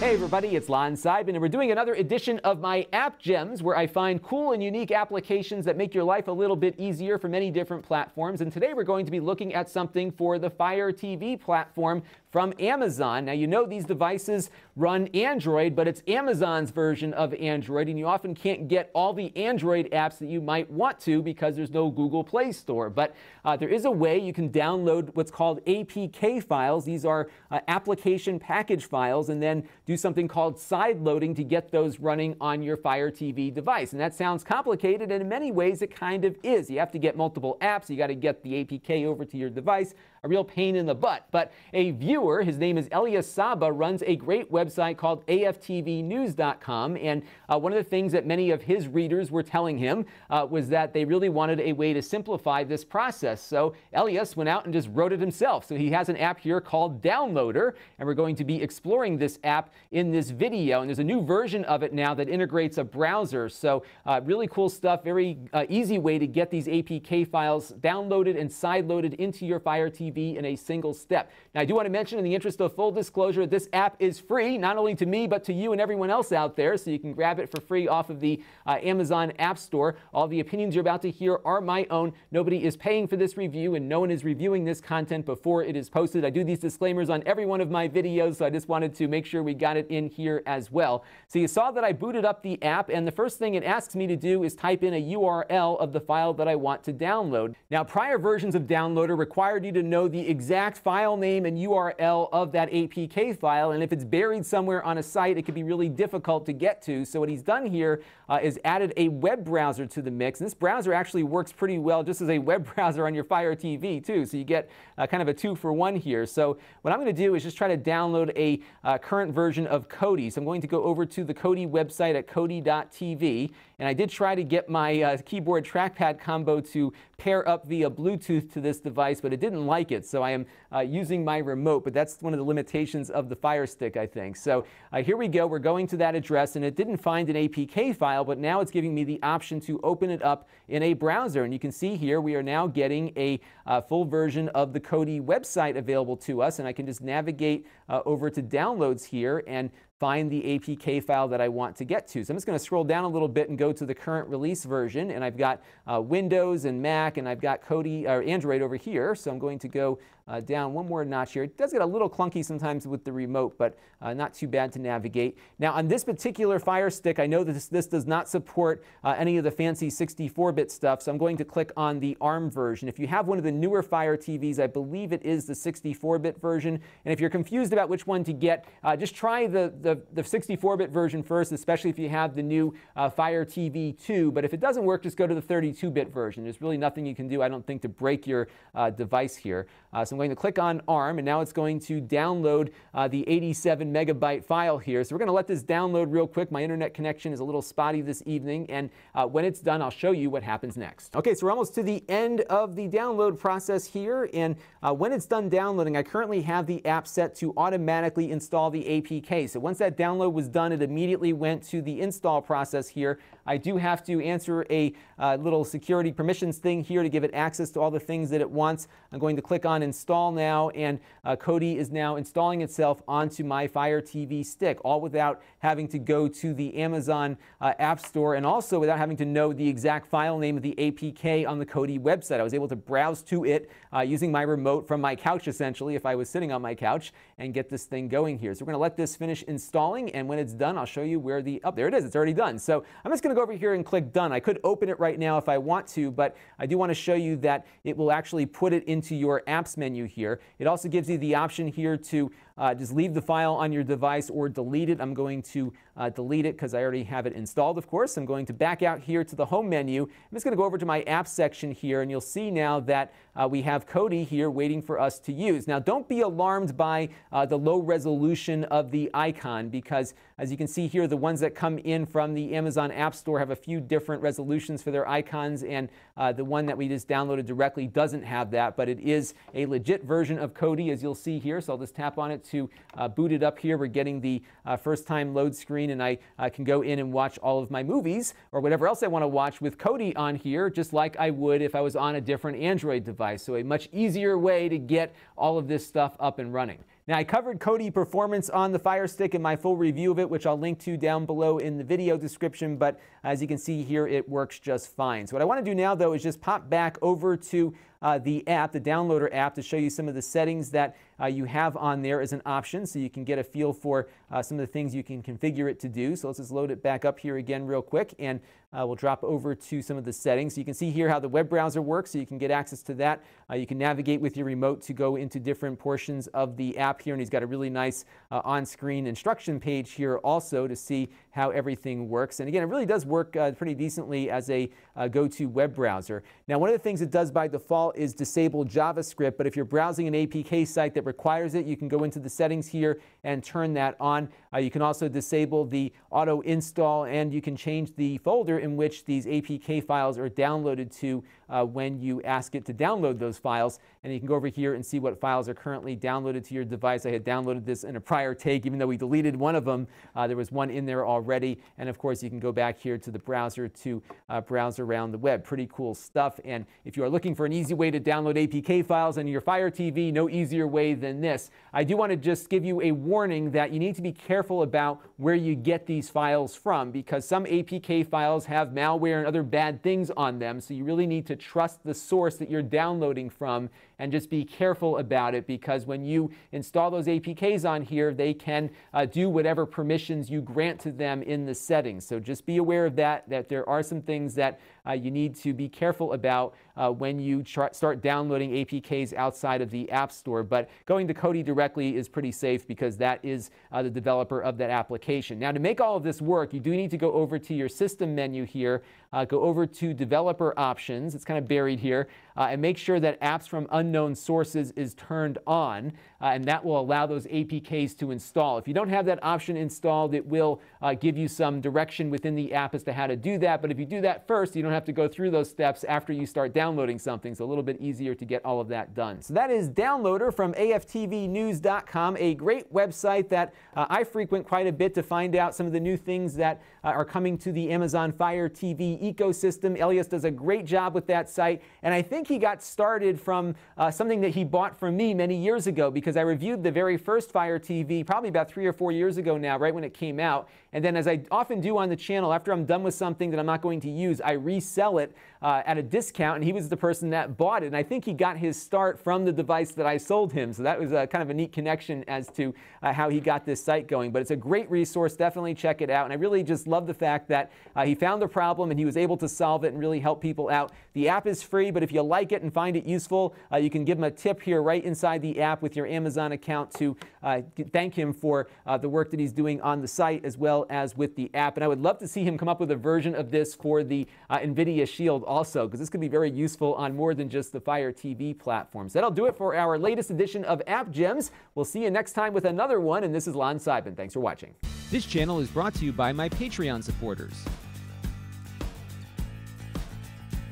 Hey everybody, it's Lon Seidman, and we're doing another edition of my App Gems, where I find cool and unique applications that make your life a little bit easier for many different platforms. And today we're going to be looking at something for the Fire TV platform from Amazon. Now, you know these devices run Android, but it's Amazon's version of Android, and you often can't get all the Android apps that you might want to because there's no Google Play Store. But uh, there is a way you can download what's called APK files. These are uh, application package files, and then do something called side loading to get those running on your Fire TV device. And that sounds complicated, and in many ways it kind of is. You have to get multiple apps, you got to get the APK over to your device, a real pain in the butt. But a viewer, his name is Elias Saba, runs a great website called AFTVnews.com. And uh, one of the things that many of his readers were telling him uh, was that they really wanted a way to simplify this process. So Elias went out and just wrote it himself. So he has an app here called Downloader, and we're going to be exploring this app in this video. And there's a new version of it now that integrates a browser. So uh, really cool stuff, very uh, easy way to get these APK files downloaded and sideloaded into your Fire TV TV in a single step. Now, I do want to mention, in the interest of full disclosure, this app is free, not only to me, but to you and everyone else out there. So you can grab it for free off of the uh, Amazon App Store. All the opinions you're about to hear are my own. Nobody is paying for this review, and no one is reviewing this content before it is posted. I do these disclaimers on every one of my videos, so I just wanted to make sure we got it in here as well. So you saw that I booted up the app, and the first thing it asks me to do is type in a URL of the file that I want to download. Now, prior versions of Downloader required you to know know the exact file name and URL of that APK file. And if it's buried somewhere on a site, it can be really difficult to get to. So what he's done here uh, is added a web browser to the mix. And this browser actually works pretty well just as a web browser on your Fire TV too. So you get uh, kind of a two for one here. So what I'm going to do is just try to download a uh, current version of Kodi. So I'm going to go over to the Kodi website at kodi.tv. And I did try to get my uh, keyboard trackpad combo to pair up via Bluetooth to this device, but it didn't like it. So I am uh, using my remote, but that's one of the limitations of the Fire Stick, I think. So uh, here we go. We're going to that address, and it didn't find an APK file, but now it's giving me the option to open it up in a browser. And you can see here we are now getting a uh, full version of the Kodi website available to us, and I can just navigate uh, over to downloads here and find the APK file that I want to get to. So I'm just going to scroll down a little bit and go to the current release version. And I've got uh, Windows and Mac, and I've got Kodi or Android over here. So I'm going to go uh, down one more notch here. It does get a little clunky sometimes with the remote, but uh, not too bad to navigate. Now on this particular Fire Stick, I know that this, this does not support uh, any of the fancy 64-bit stuff, so I'm going to click on the ARM version. If you have one of the newer Fire TVs, I believe it is the 64-bit version. And if you're confused about which one to get, uh, just try the, the the, 64-bit version first, especially if you have the new uh, Fire TV 2. But if it doesn't work, just go to the 32-bit version. There's really nothing you can do, I don't think, to break your uh, device here. So I'm going to click on ARM, and now it's going to download uh, the 87 megabyte file here. So we're going to let this download real quick. My internet connection is a little spotty this evening, and uh, when it's done, I'll show you what happens next. Okay, so we're almost to the end of the download process here, and uh, when it's done downloading, I currently have the app set to automatically install the APK. So once that download was done, it immediately went to the install process here. I do have to answer a uh, little security permissions thing here to give it access to all the things that it wants. I'm going to click on install now, and uh, Kodi is now installing itself onto my Fire TV stick, all without having to go to the Amazon uh, App Store and also without having to know the exact file name of the APK on the Kodi website. I was able to browse to it uh, using my remote from my couch, essentially, if I was sitting on my couch, and get this thing going here. So we're going to let this finish installing, and when it's done, I'll show you where the, oh, there it is, it's already done. So I'm just going to go over here and click done. I could open it right now if I want to, but I do want to show you that it will actually put it into your apps menu here. It also gives you the option here to uh, just leave the file on your device or delete it. I'm going to uh, delete it because I already have it installed, of course. I'm going to back out here to the home menu. I'm just going to go over to my app section here, and you'll see now that uh, we have Kodi here waiting for us to use. Now, don't be alarmed by uh, the low resolution of the icon because, as you can see here, the ones that come in from the Amazon App Store have a few different resolutions for their icons, and uh, the one that we just downloaded directly doesn't have that, but it is a legit version of Kodi, as you'll see here. So I'll just tap on it to uh, boot it up here. We're getting the uh, first time load screen and I uh, can go in and watch all of my movies or whatever else I want to watch with Kodi on here, just like I would if I was on a different Android device. So a much easier way to get all of this stuff up and running. Now, I covered Kodi Performance on the Fire Stick in my full review of it, which I'll link to down below in the video description, but as you can see here, it works just fine. So what I want to do now, though, is just pop back over to uh, the app, the downloader app, to show you some of the settings that uh, you have on there as an option so you can get a feel for uh, some of the things you can configure it to do. So let's just load it back up here again real quick and uh, we'll drop over to some of the settings. So you can see here how the web browser works so you can get access to that. Uh, you can navigate with your remote to go into different portions of the app here and he's got a really nice uh, on-screen instruction page here also to see how everything works. And again, it really does work uh, pretty decently as a go-to web browser. Now, one of the things it does by default is disable JavaScript, but if you're browsing an APK site that requires it, you can go into the settings here and turn that on. Uh, you can also disable the auto install and you can change the folder in which these APK files are downloaded to uh, when you ask it to download those files. And you can go over here and see what files are currently downloaded to your device. I had downloaded this in a prior take, even though we deleted one of them. Uh, there was one in there already. And of course, you can go back here to the browser to uh, browse around the web. Pretty cool stuff. And if you are looking for an easy way to download APK files on your Fire TV, no easier way than this. I do want to just give you a warning that you need to be careful about where you get these files from because some APK files have malware and other bad things on them. So you really need to trust the source that you're downloading from and just be careful about it because when you install those APKs on here, they can uh, do whatever permissions you grant to them in the settings. So just be aware of that, that there are some things that uh, you need to be careful about uh, when you start downloading APKs outside of the App Store. But going to Kodi directly is pretty safe because that is uh, the developer of that application. Now, to make all of this work, you do need to go over to your system menu here, uh, go over to developer options. It's kind of buried here, uh, and make sure that apps from unknown sources is turned on, uh, and that will allow those APKs to install. If you don't have that option installed, it will give you some direction within the app as to how to do that. But if you do that first, you don't have to go through those steps after you start downloading something. It's a little bit easier to get all of that done. So that is Downloader from AFTVnews.com, a great website that uh, I frequent quite a bit to find out some of the new things that uh, are coming to the Amazon Fire TV ecosystem. Elias does a great job with that site, and I think he got started from uh, something that he bought from me many years ago because I reviewed the very first Fire TV probably about three or four years ago now, right when it came out. And then, as I often do on the channel, after I'm done with something that I'm not going to use, I resell it uh, at a discount. And he was the person that bought it. And I think he got his start from the device that I sold him. So that was a, kind of a neat connection as to uh, how he got this site going. But it's a great resource. Definitely check it out. And I really just love the fact that uh, he found the problem and he was able to solve it and really help people out. The app is free, but if you like it and find it useful, uh, you can give him a tip here right inside the app with your Amazon account to uh, thank him for uh, the work that he's doing on the site as well as with the app. And I would love to see him come up with a version of this for the uh, NVIDIA Shield also, because this could be very useful on more than just the Fire TV platforms. That'll do it for our latest edition of App Gems. We'll see you next time with another one, and this is Lon Seidman. Thanks for watching. This channel is brought to you by my Patreon supporters.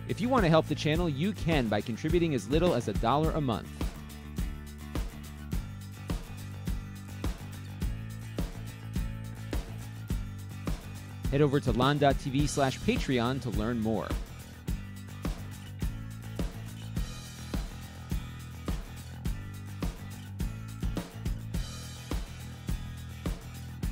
If you want to help the channel, you can by contributing as little as a dollar a month. Head over to lon.tv slash Patreon to learn more.